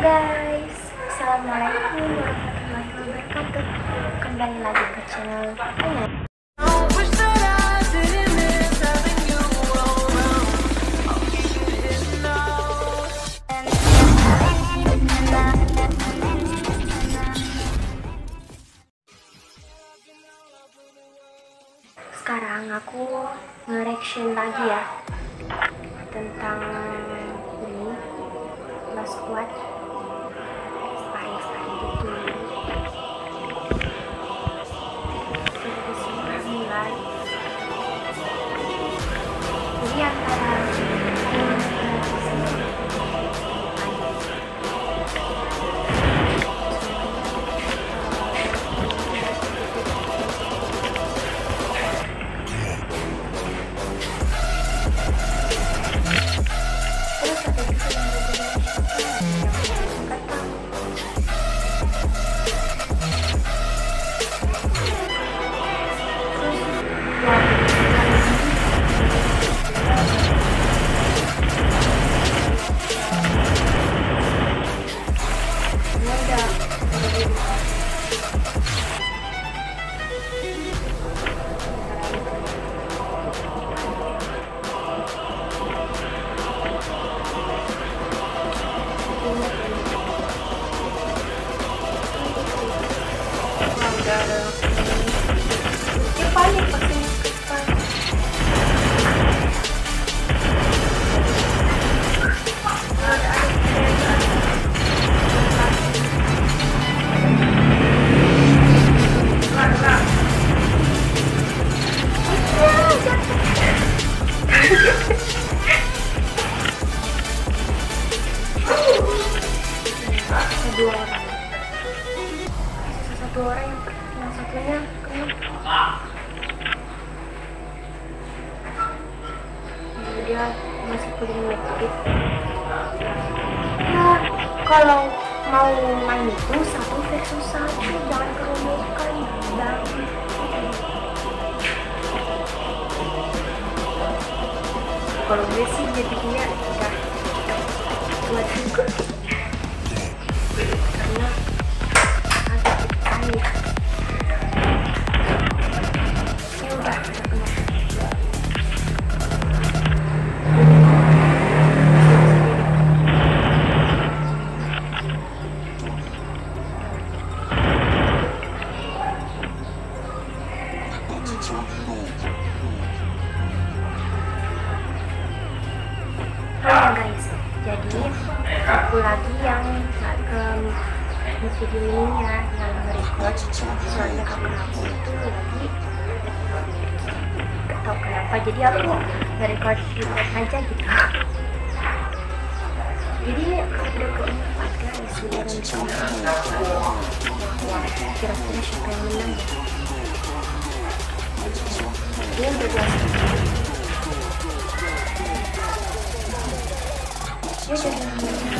guys, Assalamualaikum warahmatullahi wabarakatuh. Kembali lagi ke channel Anya Sekarang aku nge-reaction lagi ya Tentang ini Last Squad kalau mau main itu satu versus satu, jangan keroyokan dan kalau gue sih jadinya video ini ya, yang nge-record soalnya karena aku itu lagi gak tau kenapa, jadi aku nge-record record aja gitu. Jadi udah keempat guys, udah rencana. Kira-kira siapa yang menang? Dia udah dua Dia udah dua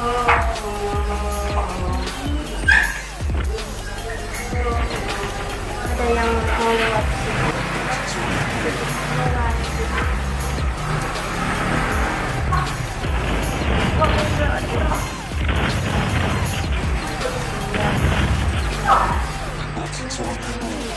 ada yang mau lewat sini lewat Waduh,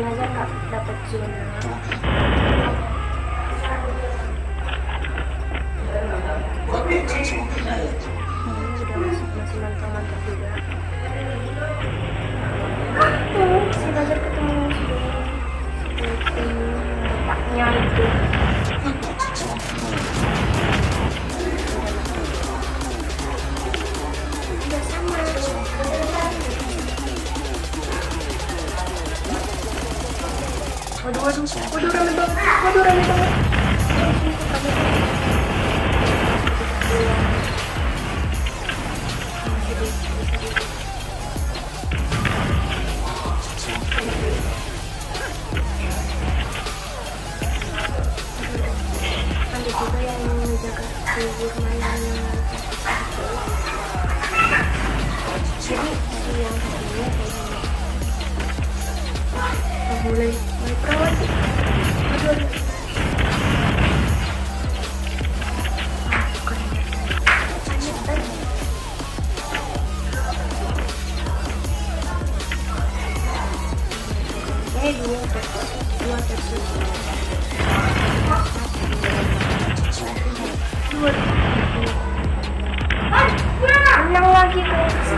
Aja nggak dapat udah masih masih mantap-mantap juga. Tuh, si Nazar ketemu si si bapaknya itu. Udah sama. Waduh, waduh, waduh, rame banget. Waduh, rame banget. Waduh, rame banget. dua yang lagi guys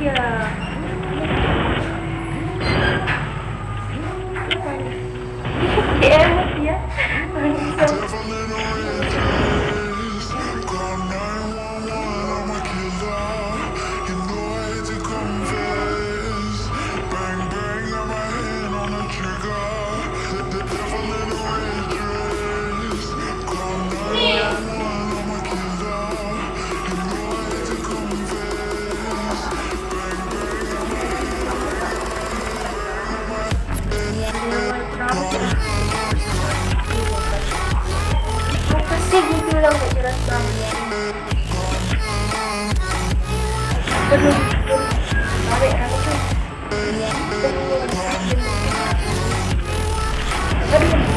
Yeah, Thank you.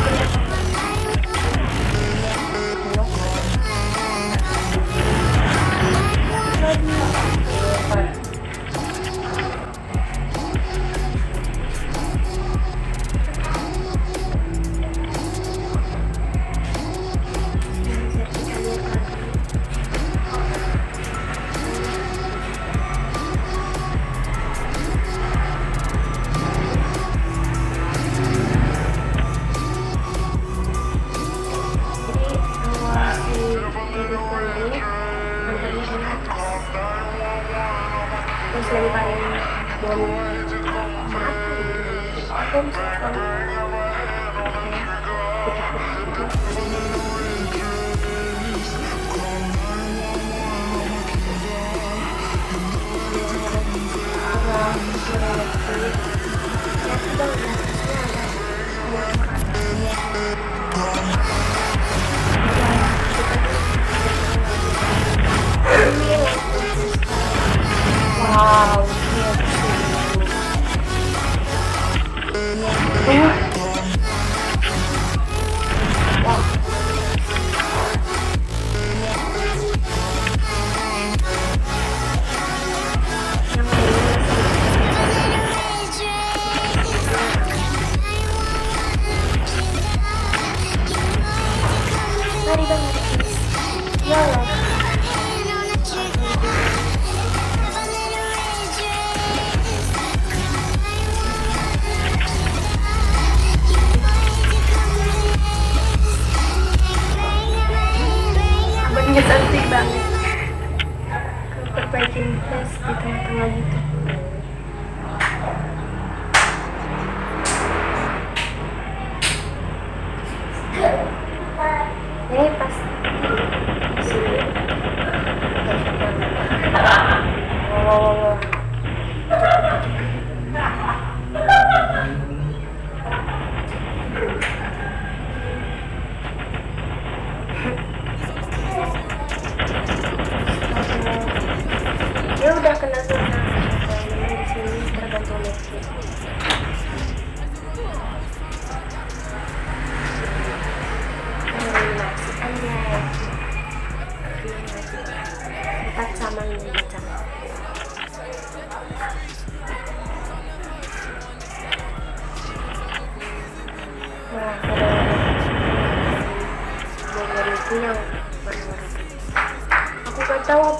Wow, que absurdo.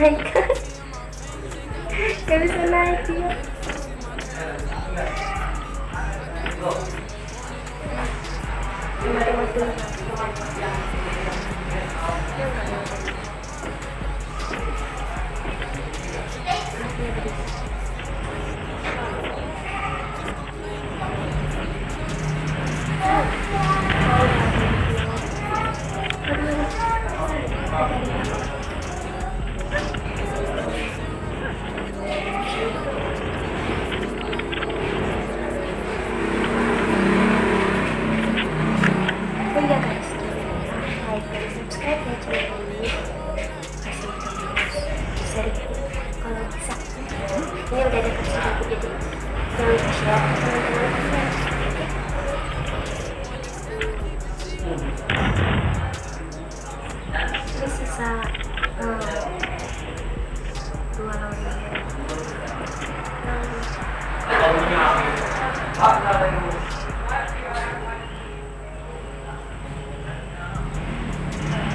nggak Oke. Ini sisa eh, dua lagi. Hmm.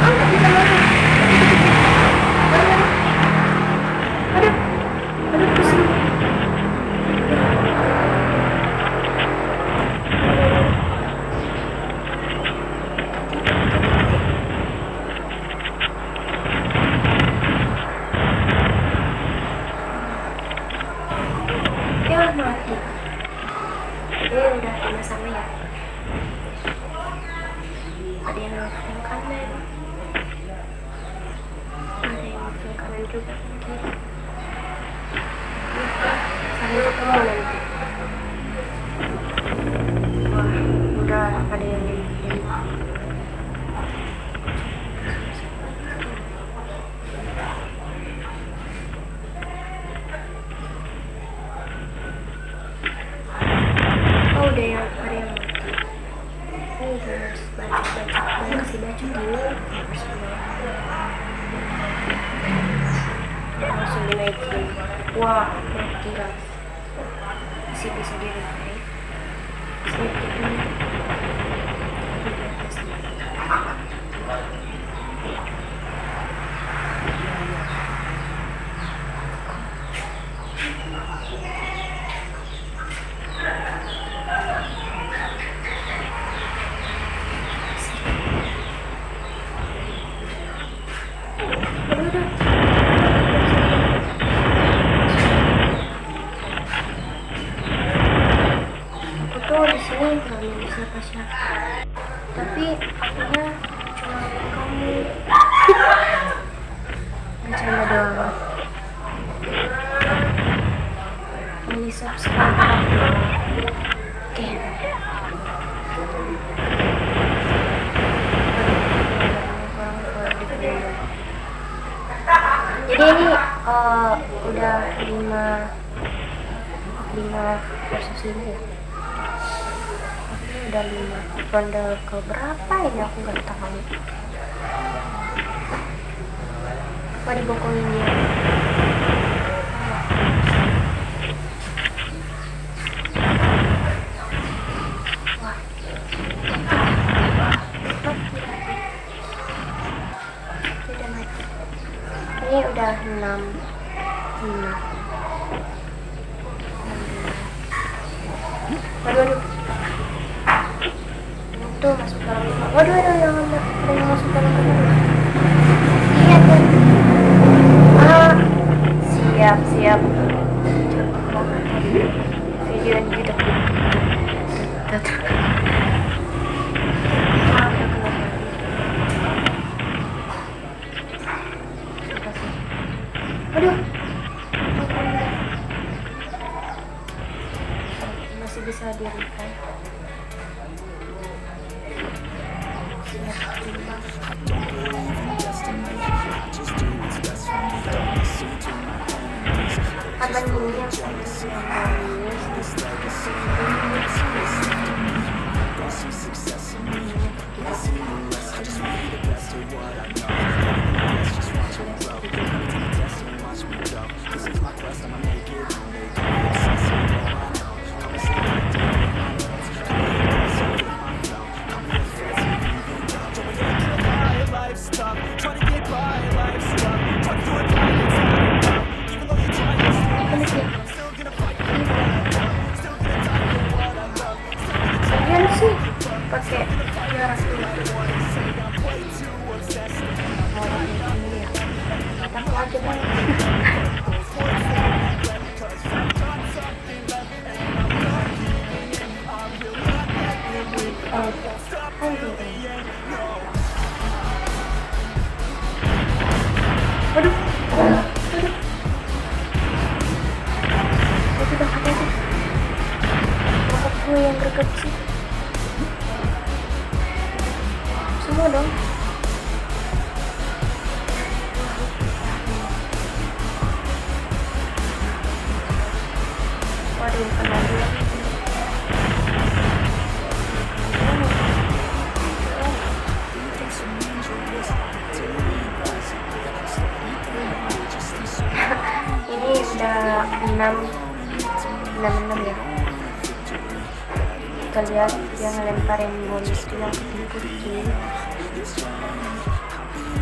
Ah, nggak bisa masuk. Aduh, aduh, aduh, pusing. Ya mati. Ini udah sama-sama ya. Ada yang nelfon kanan. Ada yang nelfon kanan juga kan kiri. Sampai ketemu nanti. Wah, udah ada yang yang Oh, udah yang ada yang mati. Ini harus baca-baca. Mau kasih baju dulu. Langsung dinaikin. Wah, mati guys. Masih bisa di revive. Sedikit dulu. Di atas. Aduh, aduh. Aku tuh di sini nggak siapa-siapa. Tapi akunya cuma kamu. Bercanda doang. Milih subscribe. Oke. Ini. Jadi ini eh, udah lima lima versus lima ya. Udah lima. Ronde ke berapa ini aku nggak tahu. Apa dibokongin dia? Ini udah 6 6 waduh waduh tuh masuk dalam rumah waduh waduh I don't believe in destiny. I just do what's best for me. Don't listen to my enemies. They're just full of jealousy. This legacy. They see see success in me. They see the rest. I just be the best of what I know. Everything else, just watch me grow. Everything destined, watch. This is my quest. I'm. Gue yang greget sih. Semua dong. Waduh. Ini udah 6 6 6 ya. Kita lihat dia ngelemparin bola itu yang putih-putih.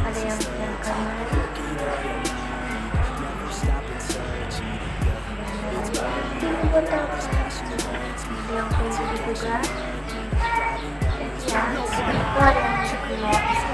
Ada yang yang kanan. Ini. Ada yang putih juga. Ya, itu ada yang masuk